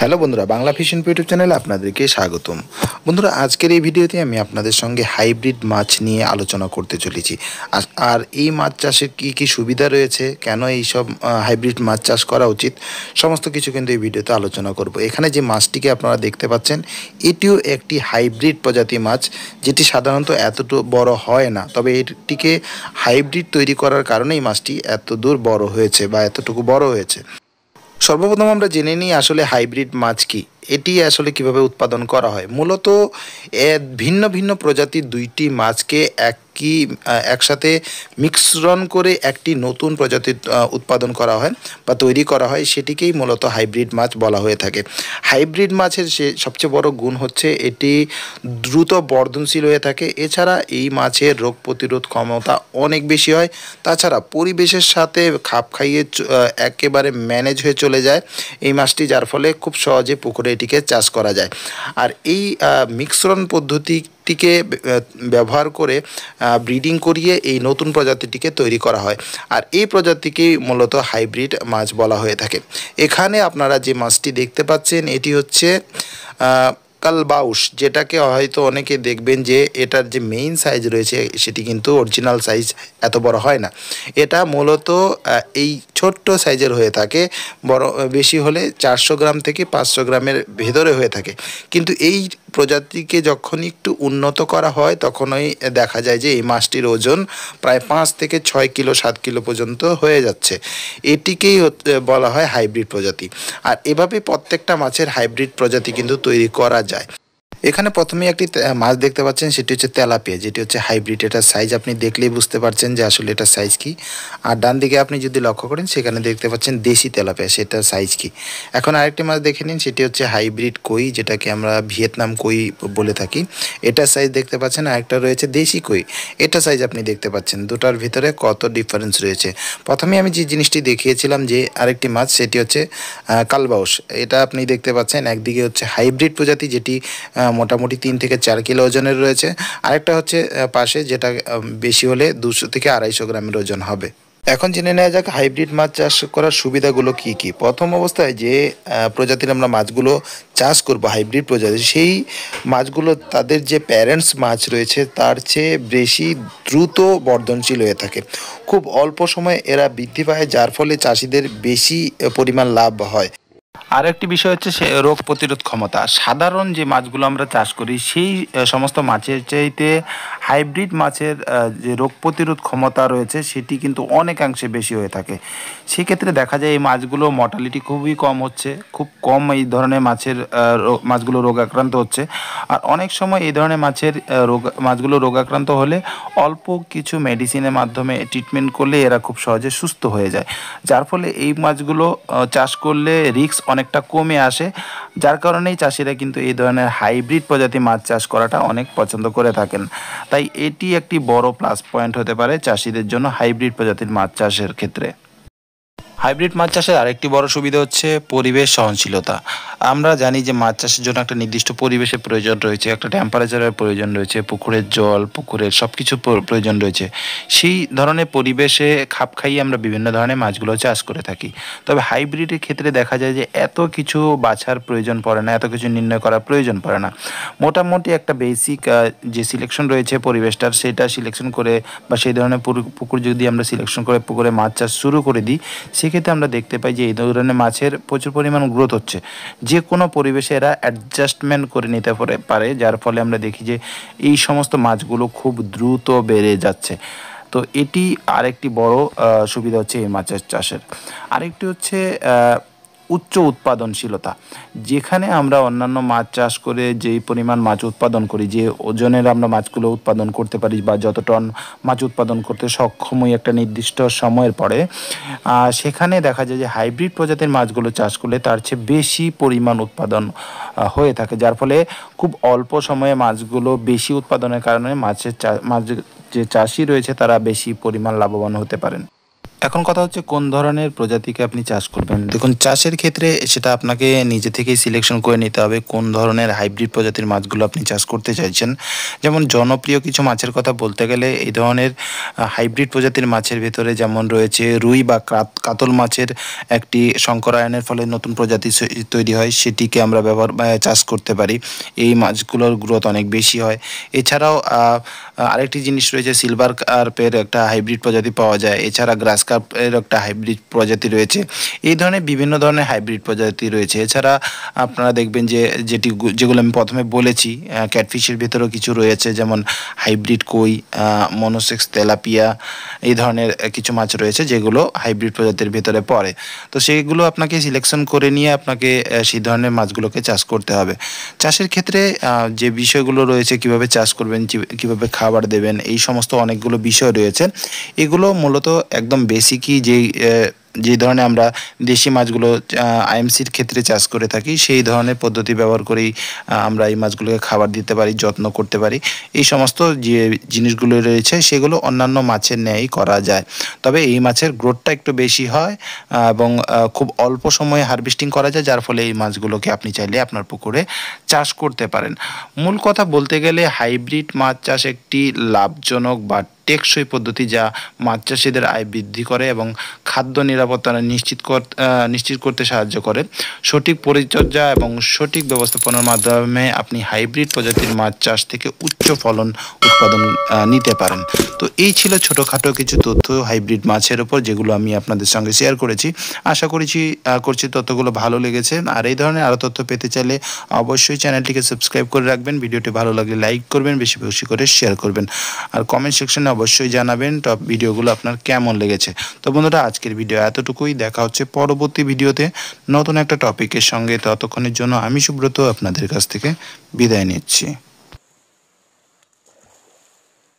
Hello বন্ধুরা, Bangla fission YouTube চ্যানেলে আপনাদেরকে স্বাগতম। বন্ধুরা, আজকের এই ভিডিওতে আমি আপনাদের সঙ্গে হাইব্রিড মাছ নিয়ে আলোচনা করতে চলেছি। আর- এই মাছ চাষের কী কী সুবিধা রয়েছে? কেন এই সব হাইব্রিড মাছ চাষ করা উচিত? সমস্ত কিছু কিন্তু এই ভিডিওতে আলোচনা করব। এখানে যে মাছটিকে আপনারা দেখতে পাচ্ছেন, এটিও একটি হাইব্রিড প্রজাতি মাছ, যেটি সাধারণত এতটুকু বড় হয় না। তবে এটিকে হাইব্রিড তৈরি করার কারণে এই মাছটি এত দূর বড় হয়েছে বা এতটুকু বড় হয়েছে। সর্বপ্রথম আমরা জেনে নিই আসলে হাইব্রিড মাছ কি। এটি আসলে কীভাবে উৎপাদন করা হয়? মূলত ভিন্ন ভিন্ন প্রজাতির দুইটি মাছকে একই আহ, একসাথে মিশ্রণ করে একটি নতুন প্রজাতির উৎপাদন করা হয় বা তৈরি করা হয়। সেটিকেই মূলত হাইব্রিড মাছ বলা হয়ে থাকে। হাইব্রিড মাছের সে সবচেয়ে বড় গুণ হচ্ছে এটি দ্রুত বর্ধনশীল হয়ে থাকে। এছাড়া এই মাছের রোগ প্রতিরোধ ক্ষমতা অনেক বেশি হয়। তাছাড়া পরিবেশের সাথে খাপ খাইয়ে একেবারে ম্যানেজ হয়ে চলে যায় এই মাছটি যার ফলে খুব সহজে পুকুরে এটিকে চাষ করা যায়। আর এই মিশ্রণ পদ্ধতিটিকে ব্যবহার করে ব্রিডিং করিয়ে এই নতুন প্রজাতিটিকে তৈরি করা হয়। আর এই প্রজাতিকেই মূলত হাইব্রিড মাছ বলা হয়ে থাকে। এখানে আপনারা যে মাছটি দেখতে পাচ্ছেন, এটি হচ্ছে কালবাউস যেটাকে হয়তো অনেকে দেখবেন যে এটার যে মেইন সাইজ রয়েছে, সেটি কিন্তু অরিজিনাল সাইজ এত বড় হয় না। এটা মূলত এই ছোট্ট সাইজের হয়ে থাকে, বড়, বেশি হলে চারশো গ্রাম থেকে পাঁচশো গ্রামের ভেতরে হয়ে থাকে। কিন্তু এই প্রজাতিকে যখন একটু উন্নত করা হয়, তখনই দেখা যায় যে এই মাছটির ওজন প্রায় পাঁচ থেকে ছয় কিলো, সাত কিলো পর্যন্ত হয়ে যাচ্ছে। এটিকেই বলা হয় হাইব্রিড প্রজাতি। আর এভাবে প্রত্যেকটা মাছের হাইব্রিড প্রজাতি কিন্তু তৈরি করা যায়। এখানে প্রথমে একটি মাছ দেখতে পাচ্ছেন, সেটি হচ্ছে তেলাপিয়া, যেটি হচ্ছে হাইব্রিড এটার সাইজ আপনি দেখলেই বুঝতে পারছেন যে আসলে এটার সাইজ কি। আর ডান দিকে আপনি যদি লক্ষ্য করেন, সেখানে দেখতে পাচ্ছেন দেশি তেলাপিয়া সেটার সাইজ কি। এখন আরেকটি মাছ দেখে নিন, সেটি হচ্ছে হাইব্রিড কই যেটাকে আমরা ভিয়েতনাম কই বলে থাকি। এটার সাইজ দেখতে পাচ্ছেন, আরেকটা রয়েছে দেশি কই এটা সাইজ আপনি দেখতে পাচ্ছেন, দুটার ভিতরে কত ডিফারেন্স রয়েছে। প্রথমে আমি যে জিনিসটি দেখিয়েছিলাম যে আরেকটি মাছ, সেটি হচ্ছে কালবাউস। এটা আপনি দেখতে পাচ্ছেন, একদিকে হচ্ছে হাইব্রিড প্রজাতি, যেটি মোটামুটি তিন থেকে চার কিলো ওজনের রয়েছে। আরেকটা হচ্ছে পাশে যেটা বেশি হলে দুশো থেকে আড়াইশো গ্রামের ওজন হবে। এখন জেনে নেওয়া যাক, হাইব্রিড মাছ চাষ করার সুবিধাগুলো কি কি? প্রথম অবস্থায় যে প্রজাতির আমরা মাছগুলো চাষ করব, হাইব্রিড প্রজাতি, সেই মাছগুলো, তাদের যে প্যারেন্টস মাছ রয়েছে, তার চেয়ে বেশি দ্রুত বর্ধনশীল হয়ে থাকে। খুব অল্প সময়ে এরা বৃদ্ধি পায়, যার ফলে চাষিদের বেশি পরিমাণ লাভ হয়। আর একটি বিষয় হচ্ছে সে রোগ প্রতিরোধ ক্ষমতা। সাধারণ যে মাছগুলো আমরা চাষ করি, সেই সমস্ত মাছের চাইতে হাইব্রিড মাছের যে রোগ প্রতিরোধ ক্ষমতা রয়েছে, সেটি কিন্তু অনেকাংশে বেশি হয়ে থাকে। সেক্ষেত্রে দেখা যায় এই মাছগুলো মর্টালিটি খুবই কম হচ্ছে, খুব কম এই ধরনের মাছের মাছগুলো রোগাক্রান্ত হচ্ছে। আর অনেক সময় এই ধরনের মাছের রোগ, মাছগুলো রোগ আক্রান্ত হলে অল্প কিছু মেডিসিনের মাধ্যমে ট্রিটমেন্ট করলে এরা খুব সহজে সুস্থ হয়ে যায়। যার ফলে এই মাছগুলো চাষ করলে রিস্ক অনেকটা কমে আসে। যার কারণেই চাষিরা কিন্তু এই ধরনের হাইব্রিড প্রজাতি মাছ চাষ করাটা অনেক পছন্দ করে থাকেন। তাই এটি একটি বড় প্লাস পয়েন্ট হতে পারে চাষিদের জন্য হাইব্রিড প্রজাতির মাছ চাষের ক্ষেত্রে। হাইব্রিড মাছ চাষের আরেকটি বড় সুবিধা হচ্ছে পরিবেশ সহনশীলতা। আমরা জানি যে মাছ চাষের জন্য একটা নির্দিষ্ট পরিবেশের প্রয়োজন রয়েছে, একটা টেম্পারেচারের প্রয়োজন রয়েছে, পুকুরের জল, পুকুরের সব কিছু প্রয়োজন রয়েছে। সেই ধরনের পরিবেশে খাপ খাইয়ে আমরা বিভিন্ন ধরনের মাছগুলো চাষ করে থাকি। তবে হাইব্রিডের ক্ষেত্রে দেখা যায় যে এত কিছু বাছার প্রয়োজন পড়ে না, এত কিছু নির্ণয় করার প্রয়োজন পড়ে না। মোটামুটি একটা বেসিক যে সিলেকশন রয়েছে পরিবেশটার, সেটা সিলেকশন করে বা সেই ধরনের পুকুর যদি আমরা সিলেকশন করে পুকুরে মাছ চাষ শুরু করে দিই সেক্ষেত্রে আমরা দেখতে পাই যে এই ধরনের মাছের প্রচুর পরিমাণ গ্রোথ হচ্ছে। যে কোনো পরিবেশে এরা অ্যাডজাস্টমেন্ট করে নিতে পারে যার ফলে আমরা দেখি যে এই সমস্ত মাছগুলো খুব দ্রুত বেড়ে যাচ্ছে। তো এটি আরেকটি বড় সুবিধা হচ্ছে এই মাছের চাষের। আরেকটি হচ্ছে উচ্চ উৎপাদনশীলতা। যেখানে আমরা অন্যান্য মাছ চাষ করে যেই পরিমাণ মাছ উৎপাদন করি, যে ওজনের আমরা মাছগুলো উৎপাদন করতে পারি বা যত টন মাছ উৎপাদন করতে সক্ষম একটা নির্দিষ্ট সময়ের পরে সেখানে দেখা যায় যে হাইব্রিড প্রজাতির মাছগুলো চাষ করলে তার চেয়ে বেশি পরিমাণ উৎপাদন হয়ে থাকে। যার ফলে খুব অল্প সময়ে মাছগুলো বেশি উৎপাদনের কারণে মাছের মাছ যে চাষি রয়েছে তারা বেশি পরিমাণ লাভবান হতে পারেন। এখন কথা হচ্ছে কোন ধরনের প্রজাতিকে আপনি চাষ করবেন? দেখুন, চাষের ক্ষেত্রে সেটা আপনাকে নিজে থেকেই সিলেকশন করে নিতে হবে কোন ধরনের হাইব্রিড প্রজাতির মাছগুলো আপনি চাষ করতে চাইছেন। যেমন জনপ্রিয় কিছু মাছের কথা বলতে গেলে এই ধরনের হাইব্রিড প্রজাতির মাছের ভেতরে যেমন রয়েছে রুই বা কাতল মাছের একটি সংকরায়নের ফলে নতুন প্রজাতি তৈরি হয়, সেটিকে আমরা ব্যবহার চাষ করতে পারি। এই মাছগুলোর গ্রোথ অনেক বেশি হয়। এছাড়াও আরেকটি জিনিস রয়েছে সিলভার কার্পের একটা হাইব্রিড প্রজাতি পাওয়া যায়। এছাড়া গ্রাস কার্পের একটা হাইব্রিড প্রজাতি রয়েছে। এই ধরনের বিভিন্ন ধরনের হাইব্রিড প্রজাতি রয়েছে। এছাড়া আপনারা দেখবেন যে, যেটি যেগুলো আমি প্রথমে বলেছি ক্যাটফিশের ভেতরেও কিছু রয়েছে, যেমন হাইব্রিড কই মনোসেক্স তেলাপিয়া, এই ধরনের কিছু মাছ রয়েছে যেগুলো হাইব্রিড প্রজাতির ভেতরে পড়ে। তো সেইগুলো আপনাকে সিলেকশন করে নিয়ে আপনাকে সেই ধরনের মাছগুলোকে চাষ করতে হবে। চাষের ক্ষেত্রে যে বিষয়গুলো রয়েছে, কীভাবে চাষ করবেন কীভাবে খাবার দেবেন, এই সমস্ত অনেকগুলো বিষয় রয়েছে। এগুলো মূলত একদম বেসিকই যেই যে ধরনের আমরা দেশি মাছগুলো আইএমসির ক্ষেত্রে চাষ করে থাকি, সেই ধরনের পদ্ধতি ব্যবহার করেই আমরা এই মাছগুলোকে খাবার দিতে পারি, যত্ন করতে পারি। এই সমস্ত যে জিনিসগুলো রয়েছে, সেগুলো অন্যান্য মাছের ন্যায়ই করা যায়। তবে এই মাছের গ্রোথটা একটু বেশি হয় এবং খুব অল্প সময়ে হারভেস্টিং করা যায়, যার ফলে এই মাছগুলোকে আপনি চাইলে আপনার পুকুরে চাষ করতে পারেন। মূল কথা বলতে গেলে হাইব্রিড মাছ চাষ একটি লাভজনক বা টেকসই পদ্ধতি যা মাছ চাষিদের আয় বৃদ্ধি করে এবং খাদ্য নিরাপত্তা নিশ্চিত নিশ্চিত করতে সাহায্য করে। সঠিক পরিচর্যা এবং সঠিক ব্যবস্থাপনার মাধ্যমে আপনি হাইব্রিড প্রজাতির মাছ চাষ থেকে উচ্চ ফলন উৎপাদন নিতে পারেন। তো এই ছিল ছোটোখাটো কিছু তথ্য হাইব্রিড মাছের ওপর যেগুলো আমি আপনাদের সঙ্গে শেয়ার করেছি। আশা করেছি করছি তথ্যগুলো ভালো লেগেছে। আর এই ধরনের আরও তথ্য পেতে চাইলে অবশ্যই চ্যানেলটিকে সাবস্ক্রাইব করে রাখবেন। ভিডিওটি ভালো লাগলে লাইক করবেন, বেশি বেশি করে শেয়ার করবেন। আর কমেন্ট সেকশনে অবশ্যই জানাবেন টপ ভিডিওগুলো আপনার কেমন লেগেছে। তো বন্ধুরা, আজকের ভিডিও এতটুকুই। দেখা হচ্ছে পরবর্তী ভিডিওতে নতুন একটা টপিকের সঙ্গে। ততক্ষণের জন্য আমি সুব্রত আপনাদের কাছ থেকে বিদায় নিচ্ছি।